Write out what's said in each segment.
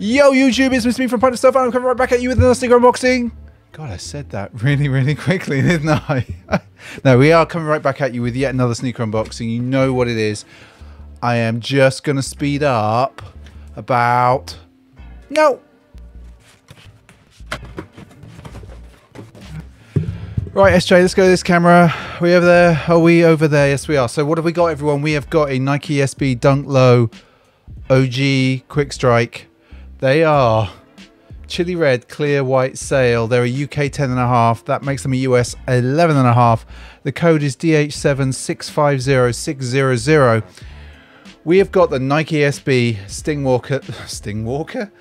Yo, YouTube, it's Mr. Me from Pint of Stuff, and I'm coming right back at you with another sticker unboxing. God, I said that really, really quickly, didn't I? no, we are coming right back at you with yet another sneaker unboxing. You know what it is. I am just going to speed up about... No! Right, SJ, let's go to this camera. Are we over there? Are we over there? Yes, we are. So what have we got, everyone? We have got a Nike SB Dunk Low OG Quick Strike they are chili red, clear white sail. They're a UK 10.5. That makes them a US 11.5. The code is DH76506000. We have got the Nike SB Stingwalker, Stingwalker?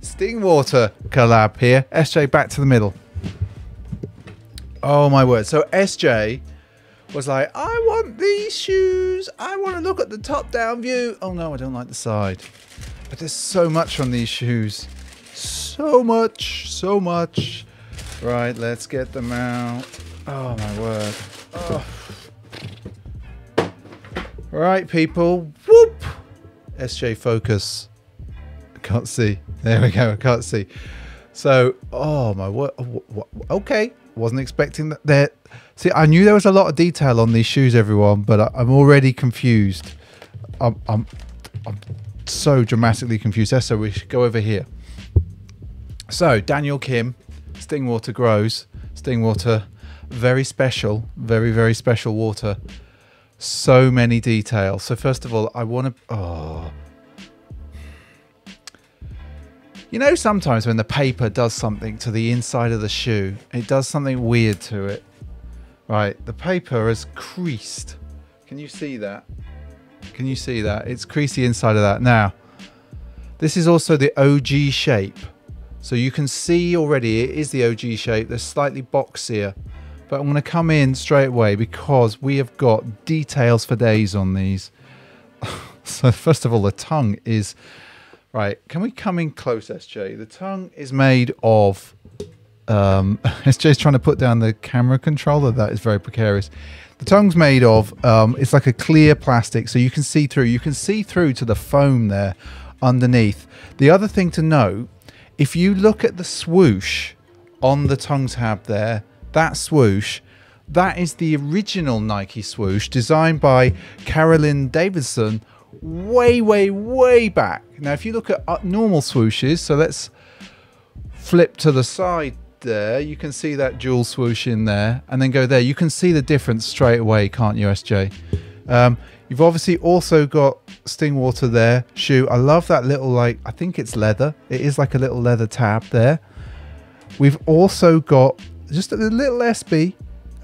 Stingwater collab here. SJ back to the middle. Oh my word. So SJ was like, I want these shoes. I want to look at the top down view. Oh no, I don't like the side. But there's so much on these shoes. So much, so much. Right, let's get them out. Oh my word. Oh. Right, people. Whoop! SJ focus. I can't see. There we go. I can't see. So, oh my word. Oh, okay. Wasn't expecting that. There. See, I knew there was a lot of detail on these shoes, everyone, but I, am already confused. I'm, I'm, I'm so dramatically confused there, so we should go over here. So, Daniel Kim, Stingwater grows. Stingwater, very special, very, very special water. So many details. So, first of all, I want to. Oh. You know, sometimes when the paper does something to the inside of the shoe, it does something weird to it. Right, the paper has creased. Can you see that? Can you see that? It's creasy inside of that. Now, this is also the OG shape. So you can see already it is the OG shape. They're slightly boxier. But I'm going to come in straight away because we have got details for days on these. so first of all, the tongue is... Right, can we come in close, SJ? The tongue is made of... Um, SJ's trying to put down the camera controller. That is very precarious. The tongue's made of, um, it's like a clear plastic, so you can see through. You can see through to the foam there underneath. The other thing to note, if you look at the swoosh on the tongue tab there, that swoosh, that is the original Nike swoosh designed by Carolyn Davidson way, way, way back. Now, if you look at uh, normal swooshes, so let's flip to the side there, you can see that jewel swoosh in there, and then go there. You can see the difference straight away, can't you, SJ? Um, you've obviously also got Stingwater there, shoe. I love that little, like, I think it's leather. It is like a little leather tab there. We've also got just a little SB,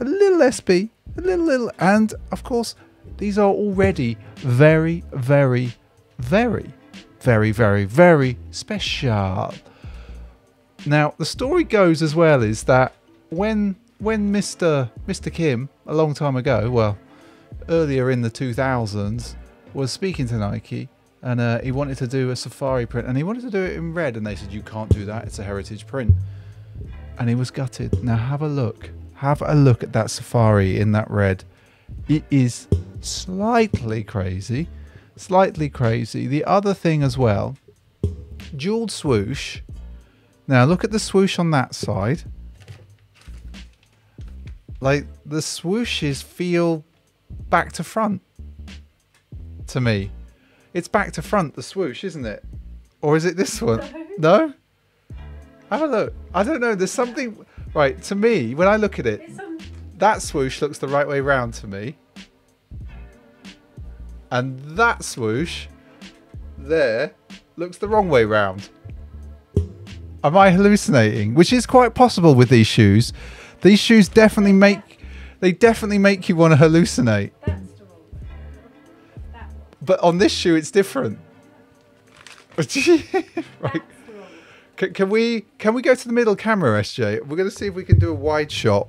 a little SB, a little, little, and of course, these are already very, very, very, very, very, very special. Now, the story goes as well is that when when Mr. Mr. Kim a long time ago, well, earlier in the 2000s, was speaking to Nike and uh, he wanted to do a safari print and he wanted to do it in red and they said you can't do that it's a heritage print and he was gutted now have a look have a look at that safari in that red it is slightly crazy slightly crazy the other thing as well jeweled swoosh now look at the swoosh on that side. Like the swooshes feel back to front to me. It's back to front, the swoosh, isn't it? Or is it this one? No? no? Have a look. I don't know. There's something. Right, to me, when I look at it, that swoosh looks the right way round to me. And that swoosh there looks the wrong way round. Am I hallucinating? Which is quite possible with these shoes. These shoes definitely make they definitely make you want to hallucinate. But on this shoe, it's different. right. Can, can, we can we go to the middle camera, SJ? We're going to see if we can do a wide shot.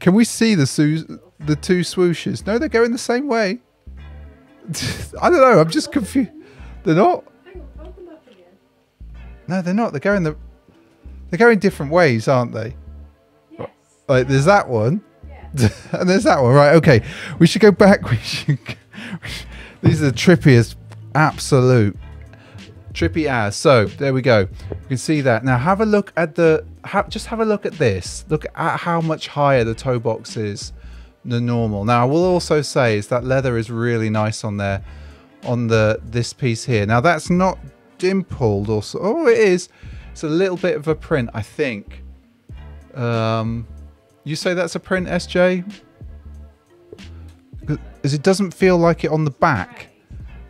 Can we see the the two swooshes? No, they're going the same way. I don't know. I'm just confused. They're not. No, they're not. They're going the. They're going different ways, aren't they? Yes. Like there's that one, yeah. and there's that one. Right. Okay. We should go back. We should. These are the trippiest, absolute Trippy as. So there we go. You can see that. Now have a look at the. Ha, just have a look at this. Look at how much higher the toe box is than normal. Now I will also say is that leather is really nice on there, on the this piece here. Now that's not dimpled or so. Oh, it is. It's a little bit of a print, I think. Um, you say that's a print, SJ? Because it doesn't feel like it on the back.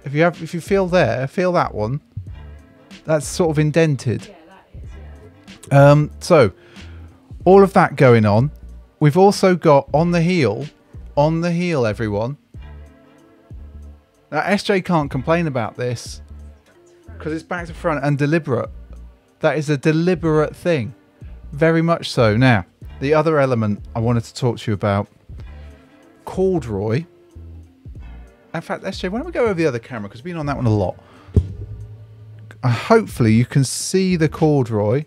If you have, if you feel there, feel that one. That's sort of indented. Um, so, all of that going on. We've also got on the heel, on the heel, everyone. Now, SJ can't complain about this because it's back to front and deliberate. That is a deliberate thing. Very much so. Now, the other element I wanted to talk to you about corduroy. In fact, SJ, why don't we go over the other camera because we've been on that one a lot. Uh, hopefully, you can see the corduroy.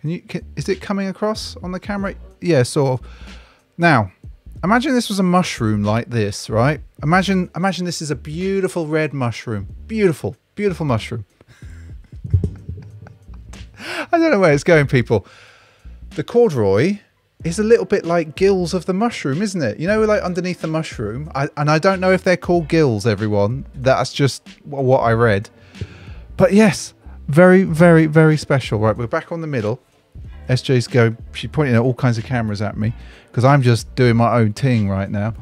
Can you? Can, is it coming across on the camera? Yeah, sort of. Now, imagine this was a mushroom like this, right? Imagine, imagine this is a beautiful red mushroom. Beautiful, beautiful mushroom. I don't know where it's going, people. The corduroy is a little bit like gills of the mushroom, isn't it? You know, like underneath the mushroom. I, and I don't know if they're called gills, everyone. That's just what I read. But yes, very, very, very special. Right, we're back on the middle. SJ's go. She's pointing at all kinds of cameras at me because I'm just doing my own thing right now.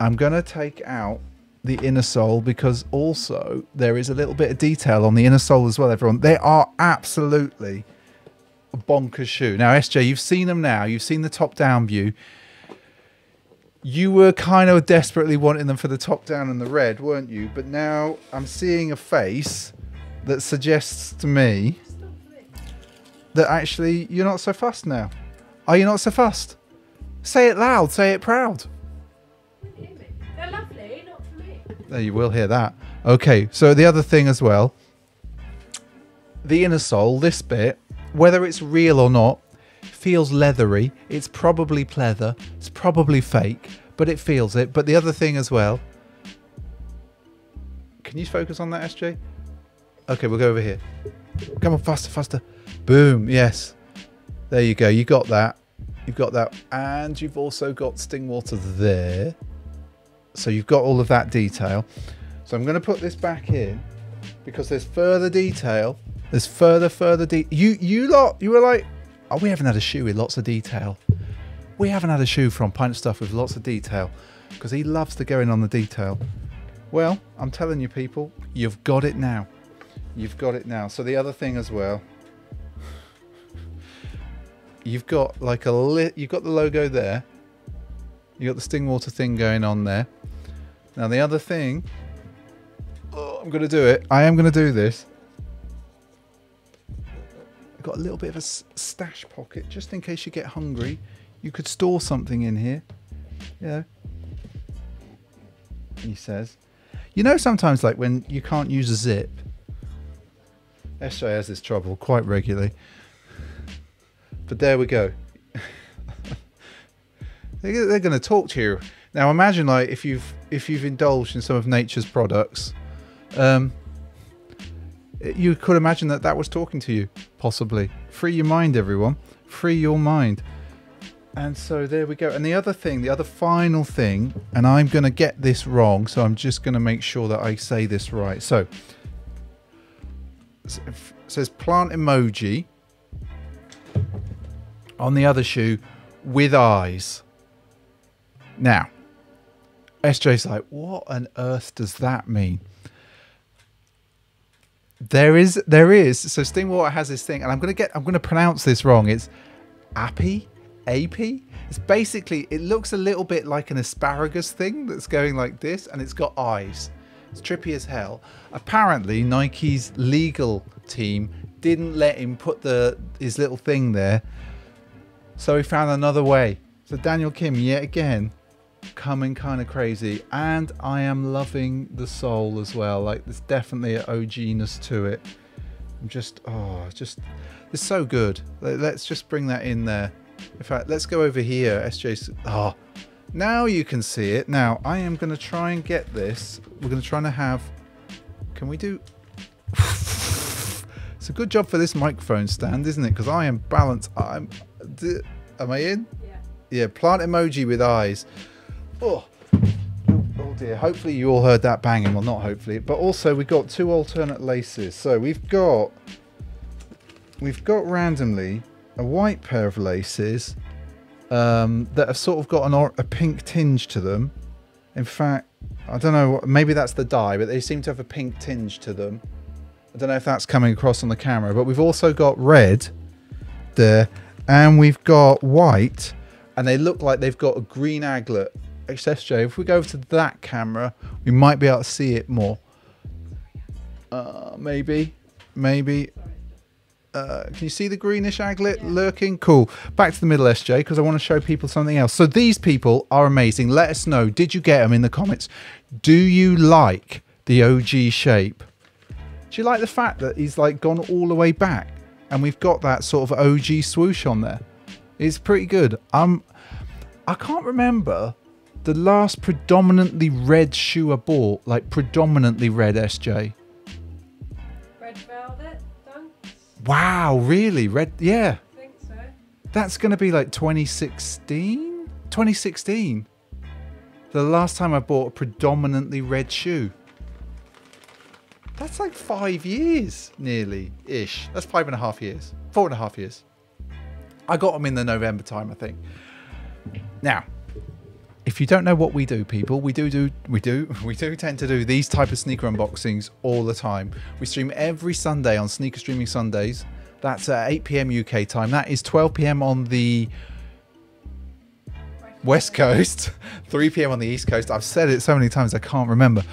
I'm gonna take out the inner sole because also there is a little bit of detail on the inner sole as well. Everyone, they are absolutely a bonkers shoe. Now, SJ, you've seen them now. You've seen the top-down view. You were kind of desperately wanting them for the top down and the red, weren't you? But now I'm seeing a face that suggests to me that actually you're not so fussed now. Are you not so fussed? Say it loud, say it proud. There, you will hear that. Okay, so the other thing as well, the inner sole, this bit, whether it's real or not, feels leathery. It's probably pleather. It's probably fake, but it feels it. But the other thing as well, can you focus on that, SJ? Okay, we'll go over here. Come on, faster, faster. Boom, yes. There you go. You got that. You've got that. And you've also got Stingwater there. So you've got all of that detail. So I'm going to put this back in because there's further detail. There's further, further de You, you lot, you were like, oh, we haven't had a shoe with lots of detail. We haven't had a shoe from Pint Stuff with lots of detail because he loves to go in on the detail. Well, I'm telling you people, you've got it now. You've got it now. So the other thing as well, you've got like a lit. You've got the logo there. You've got the Stingwater thing going on there. Now the other thing, oh, I'm going to do it. I am going to do this. I've got a little bit of a stash pocket just in case you get hungry. You could store something in here. Yeah. He says. You know sometimes like when you can't use a zip. SJ has this trouble quite regularly. But there we go. They're going to talk to you. Now imagine like if you've if you've indulged in some of nature's products, um, you could imagine that that was talking to you, possibly. Free your mind, everyone. Free your mind. And so there we go. And the other thing, the other final thing, and I'm going to get this wrong, so I'm just going to make sure that I say this right. So, it says plant emoji on the other shoe with eyes. Now, SJ's like, what on earth does that mean? There is, there is. So Stingwater has this thing, and I'm gonna get, I'm gonna pronounce this wrong. It's Appy, AP. It's basically, it looks a little bit like an asparagus thing that's going like this, and it's got eyes. It's trippy as hell. Apparently, Nike's legal team didn't let him put the his little thing there, so he found another way. So Daniel Kim, yet again, coming kind of crazy and I am loving the soul as well like there's definitely an OGness to it I'm just oh just it's so good let's just bring that in there in fact let's go over here SJ's oh now you can see it now I am going to try and get this we're going to try and have can we do It's a good job for this microphone stand, isn't it? Because I am balanced. I'm. Am I in? Yeah. Yeah, plant emoji with eyes. Oh. oh, oh dear. Hopefully you all heard that banging. Well, not hopefully, but also we've got two alternate laces. So we've got we've got randomly a white pair of laces um, that have sort of got an or- a pink tinge to them. In fact, I don't know. Maybe that's the dye, but they seem to have a pink tinge to them. I don't know if that's coming across on the camera, but we've also got red there, and we've got white, and they look like they've got a green aglet. XSJ, if we go over to that camera, we might be able to see it more. Uh, maybe, maybe. Uh, can you see the greenish aglet Yeah. lurking? Cool. Back to the middle, SJ, because I want to show people something else. So these people are amazing. Let us know. Did you get them in the comments? Do you like the OG shape? Do you like the fact that he's like gone all the way back and we've got that sort of OG swoosh on there? It's pretty good. Um, I can't remember the last predominantly red shoe I bought, like predominantly red SJ. Red velvet, dunks. Wow, really? Red? Yeah. I think so. That's going to be like 2016? 2016. The last time I bought a predominantly red shoe. That's like five years, nearly ish. That's five and a half years. Four and a half years. I got them in the November time, I think. Now, if you don't know what we do, people, we do do we do we do tend to do these type of sneaker unboxings all the time. We stream every Sunday on Sneaker Streaming Sundays. That's at 8 p.m. UK time. That is 12 p.m. on the West Coast, 3 p.m. on the East Coast. I've said it so many times I can't remember.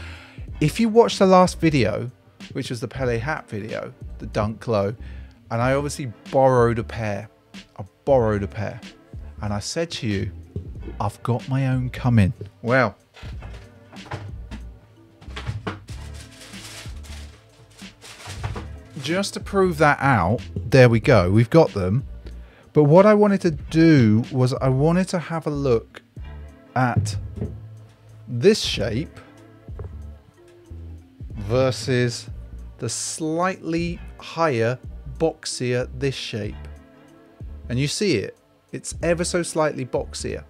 If you watch the last video, which was the Pele hat video, the Dunk Low, and I obviously borrowed a pair. I borrowed a pair. And I said to you, I've got my own coming. Well, just to prove that out, there we go. We've got them. But what I wanted to do was I wanted to have a look at this shape versus the slightly higher, boxier this shape. And you see it. It's ever so slightly boxier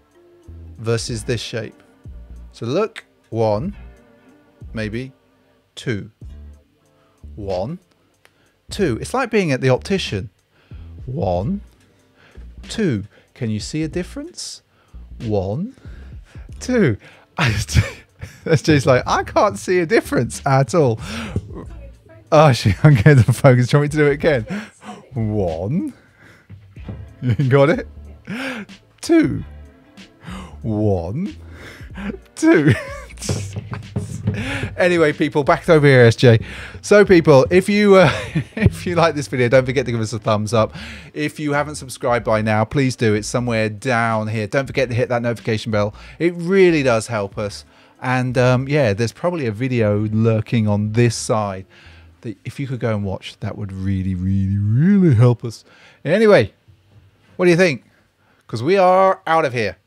versus this shape. So look, one, maybe two. One, two. It's like being at the optician. One, two. Can you see a difference? One, two. That's just like, I can't see a difference at all. Oh, she get the focus. Do you want me to do it again? One. You got it? Two. One. Two. anyway, people, back over here, SJ. So, people, if you uh, if you like this video, don't forget to give us a thumbs up. If you haven't subscribed by now, please do. It's somewhere down here. Don't forget to hit that notification bell. It really does help us. And um, yeah, there's probably a video lurking on this side that if you could go and watch, that would really, really, really help us. Anyway, what do you think? Because we are out of here.